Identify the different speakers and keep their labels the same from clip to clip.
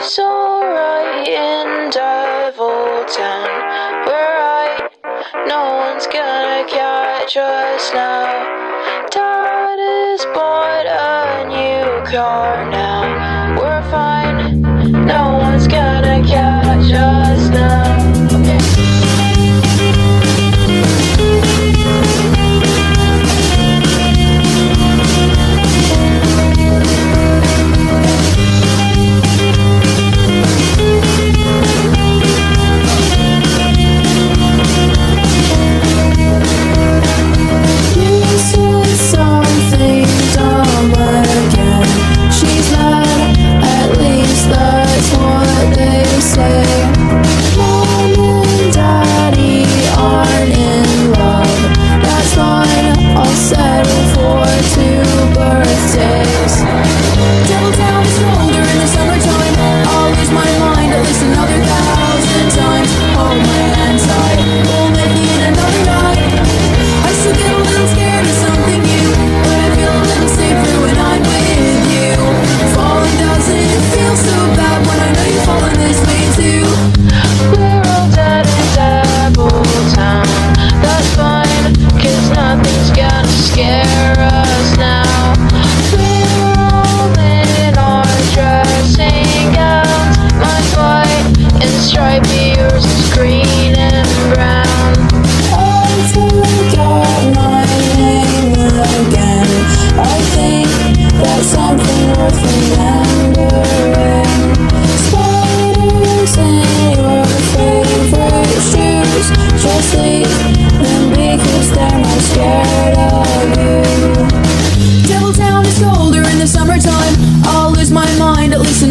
Speaker 1: It's alright in Devil Town. We're right, no one's gonna catch us now. Dad has bought a new car now. We're fine, no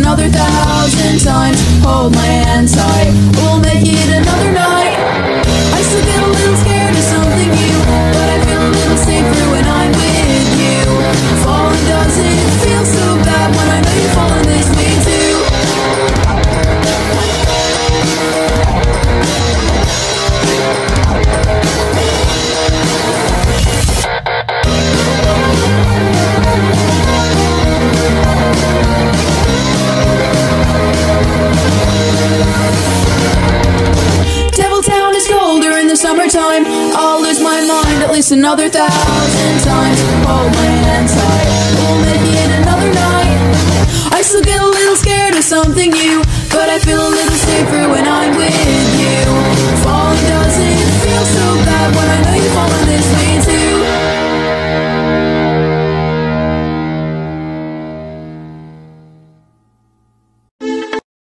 Speaker 2: another thousand times. Hold my hand tight. We'll make it another night. at least another thousand times. Hold my hand tight, we'll make it another night. I still get a little scared of something new, but I feel a little safer when I'm with you.